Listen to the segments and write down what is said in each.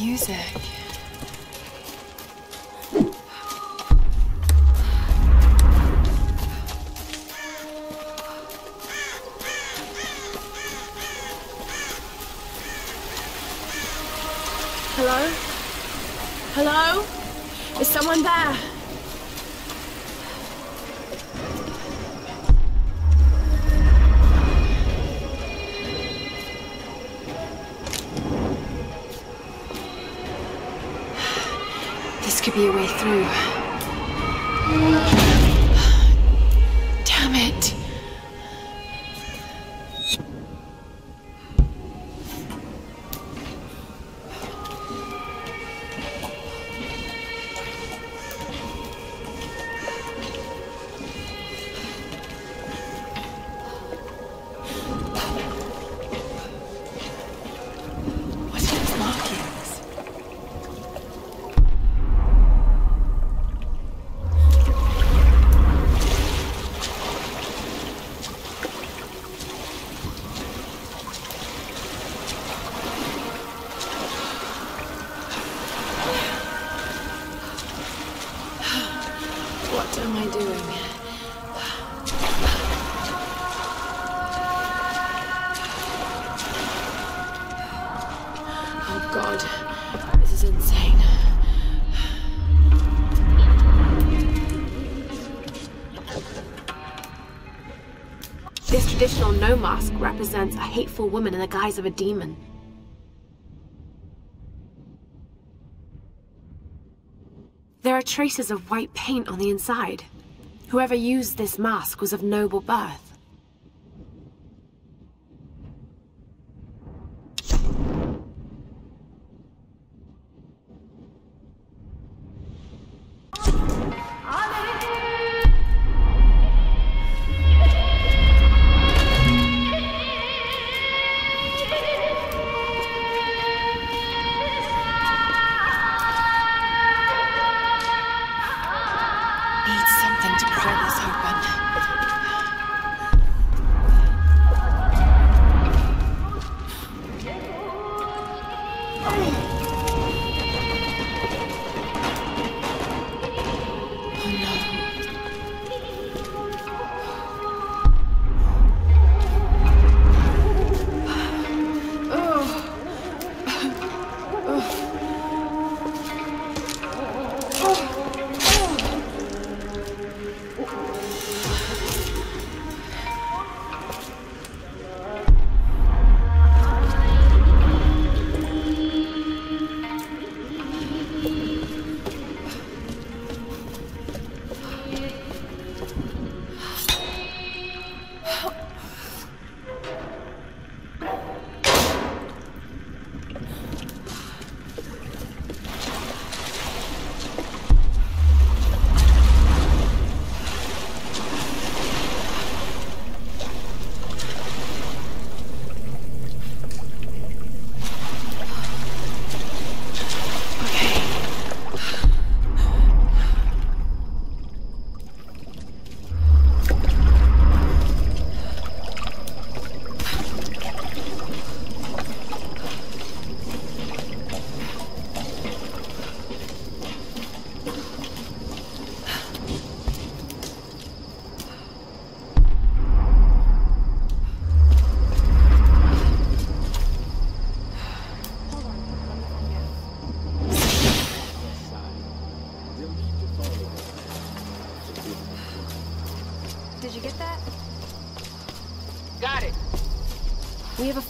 Music. Hello? Hello? Is someone there? Traditional Noh mask represents a hateful woman in the guise of a demon. There are traces of white paint on the inside. Whoever used this mask was of noble birth.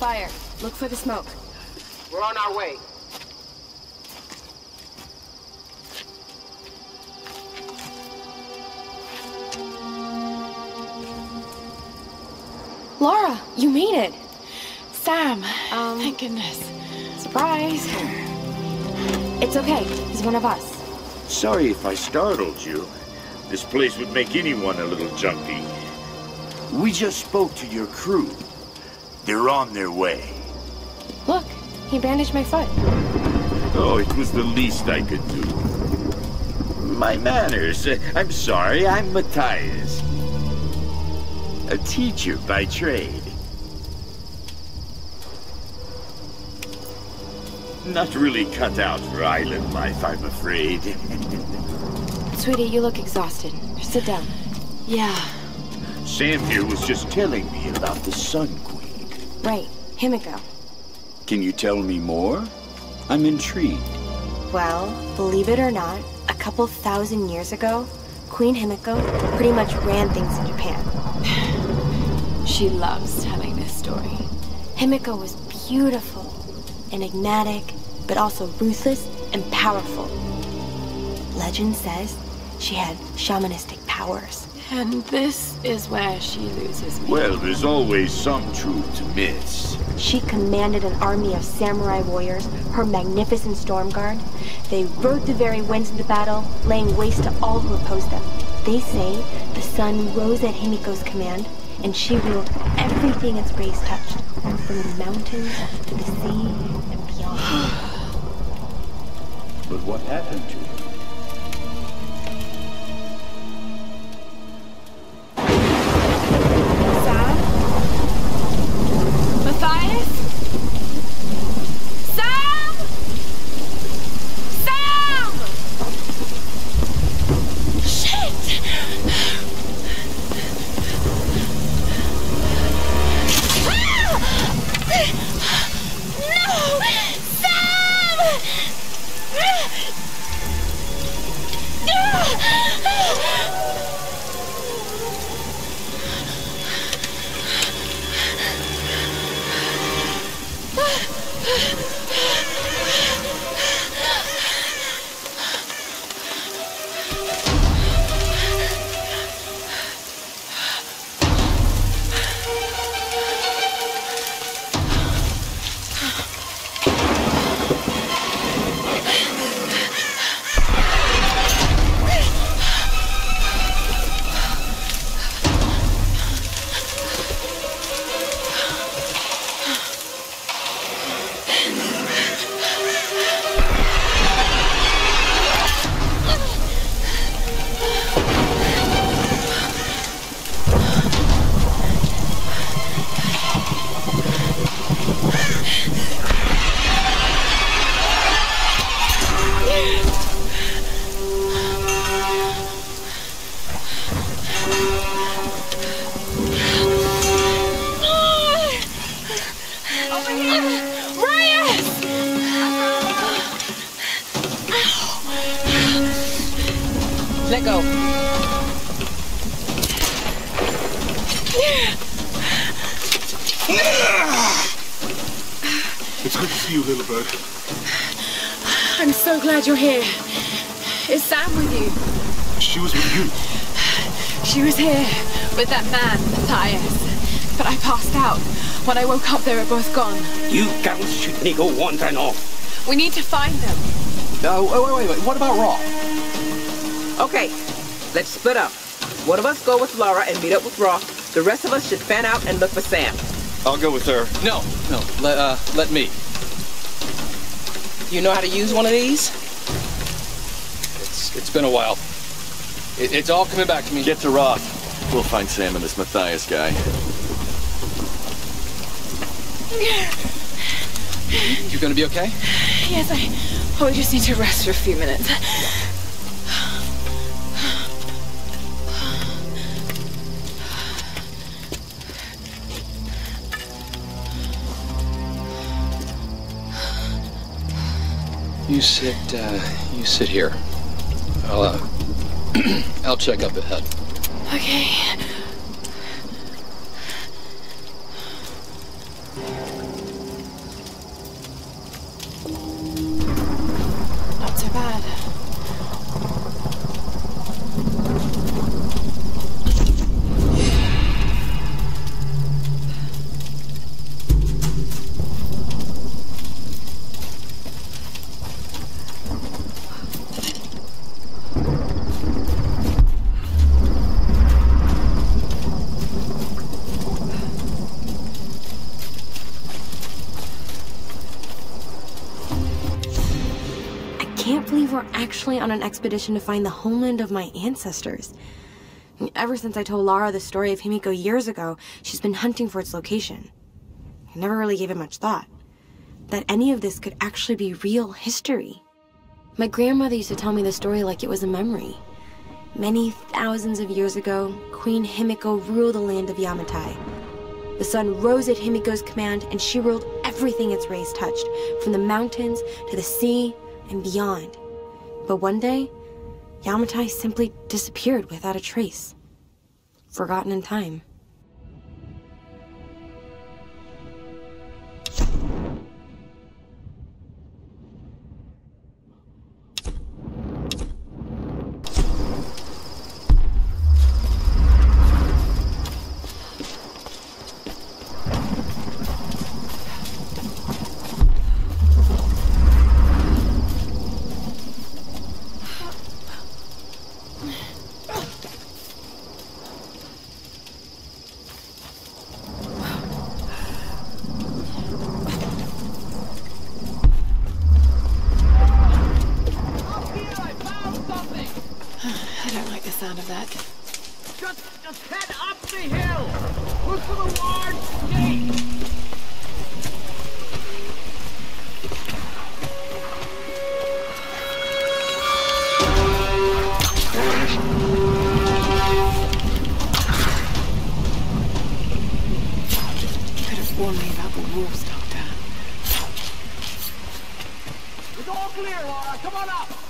Fire. Look for the smoke. We're on our way. Lara, you made it. Sam, Um, thank goodness. Surprise. It's okay. He's one of us. Sorry if I startled you. This place would make anyone a little jumpy. We just spoke to your crew. They're on their way. Look, he bandaged my foot. Oh, it was the least I could do. My manners. I'm sorry, I'm Matthias. A teacher by trade. not really cut out for island life, I'm afraid. Sweetie, you look exhausted. Sit down. Yeah. Sam here was just telling me about the Sun Queen. Right, Himiko. Can you tell me more? I'm intrigued. Well, believe it or not, a couple thousand years ago, Queen Himiko pretty much ran things in Japan. She loves telling this story. Himiko was beautiful, enigmatic, but also ruthless and powerful. Legend says she had shamanistic powers. And this is where she loses me. Well, there's always some truth to myths. She commanded an army of samurai warriors, her magnificent storm guard. They rode the very winds into battle, laying waste to all who opposed them. They say the sun rose at Himiko's command, and she ruled everything its rays touched, from the mountains to the sea and beyond. But what happened to her? That man, Matthias. But I passed out. When I woke up, they were both gone. You girls shouldn't go wandering off. We need to find them. Oh, wait, wait, wait. What about Roth? Okay, let's split up. One of us go with Lara and meet up with Roth. The rest of us should fan out and look for Sam. I'll go with her. No, no. Let, uh, let me. You know how to use one of these? It's, it's been a while. It, it's all coming back to me. Get to Roth. We'll find Sam and this Matthias guy. You gonna be okay? Yes, I. Oh, we just need to rest for a few minutes. You sit, uh, you sit here. I'll, uh, I'll check up ahead. Okay. Actually on an expedition to find the homeland of my ancestors. Ever since I told Lara the story of Himiko years ago, she's been hunting for its location. I never really gave it much thought. that any of this could actually be real history. My grandmother used to tell me the story like it was a memory. Many thousands of years ago, Queen Himiko ruled the land of Yamatai. The sun rose at Himiko's command, and she ruled everything its rays touched, from the mountains to the sea and beyond. But one day, Yamatai simply disappeared without a trace. Forgotten in time. Warned me about the wolves, Doctor. It's all clear, Lara. Come on up.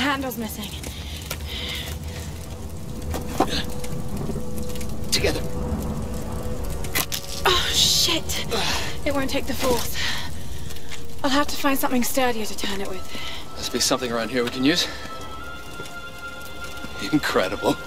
handle's missing. Together. Oh, shit! It won't take the force. I'll have to find something sturdier to turn it with. Must be something around here we can use. Incredible.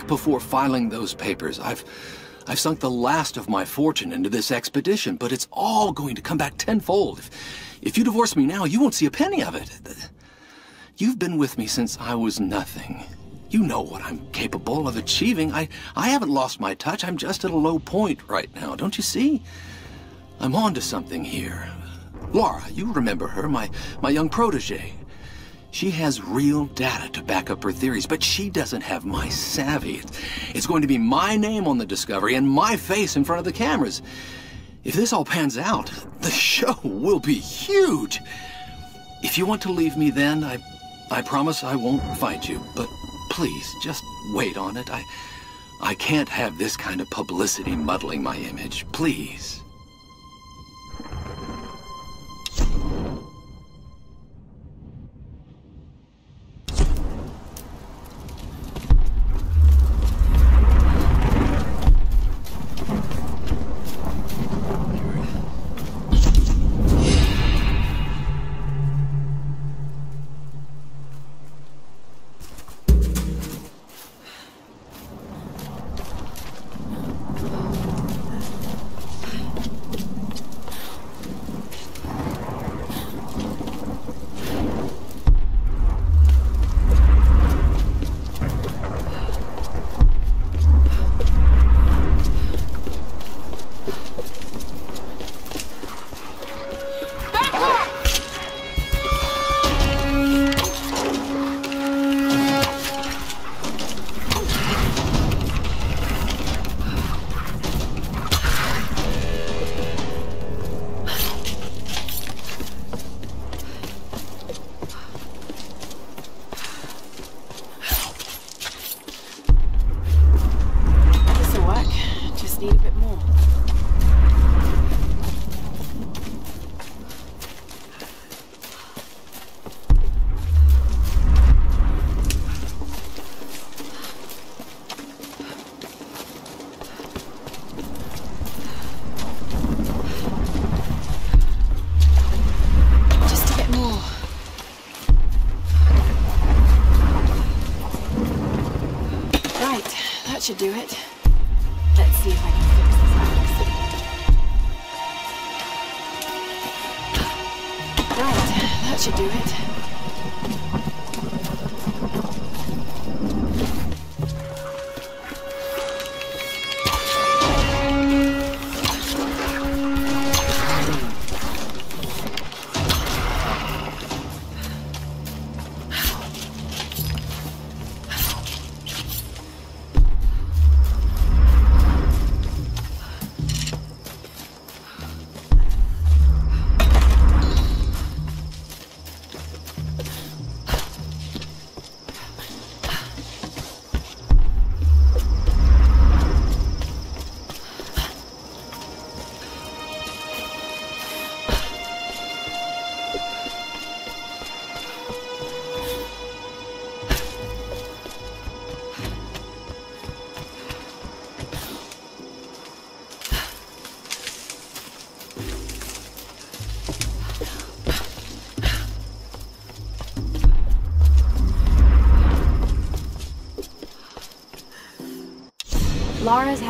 Think before filing those papers. I've I've sunk the last of my fortune into this expedition, but it's all going to come back tenfold. If, if you divorce me now, you won't see a penny of it. You've been with me since I was nothing. You know what I'm capable of achieving. I, I haven't lost my touch. I'm just at a low point right now. Don't you see? I'm on to something here. Lara, you remember her, my, my young protege. She has real data to back up her theories, but she doesn't have my savvy. It's, going to be my name on the discovery and my face in front of the cameras. If this all pans out, the show will be huge. If you want to leave me then, I, I promise I won't fight you. But please, just wait on it. I, I can't have this kind of publicity muddling my image. Please. Right, that should do it.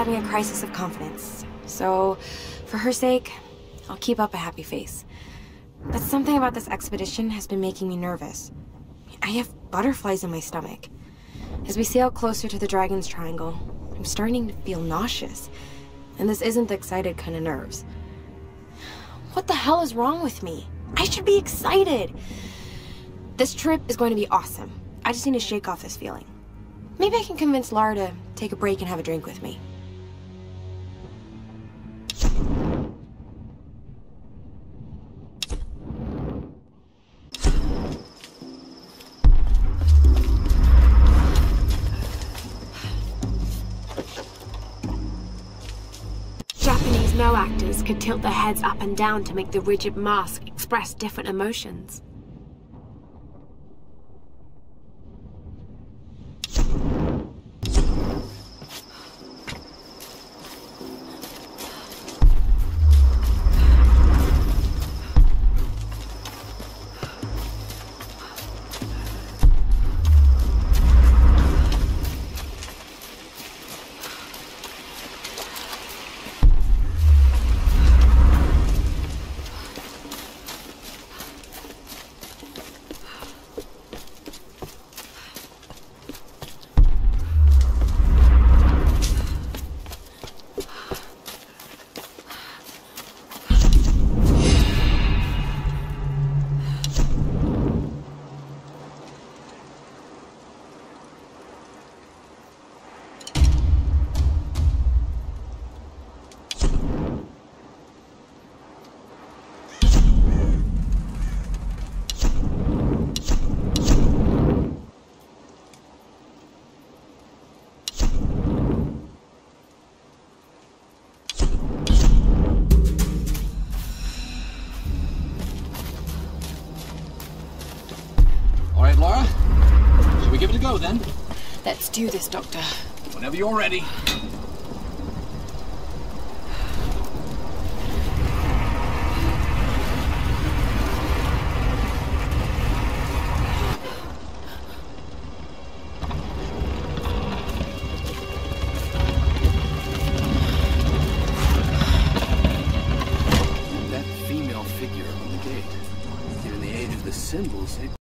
Having a crisis of confidence. So, for her sake, I'll keep up a happy face. But something about this expedition has been making me nervous. I have butterflies in my stomach. As we sail closer to the Dragon's Triangle, I'm starting to feel nauseous. And this isn't the excited kind of nerves. What the hell is wrong with me? I should be excited! This trip is going to be awesome. I just need to shake off this feeling. Maybe I can convince Lara to take a break and have a drink with me. Noh actors could tilt their heads up and down to make the rigid mask express different emotions. Do this, Doctor. Whenever you're ready.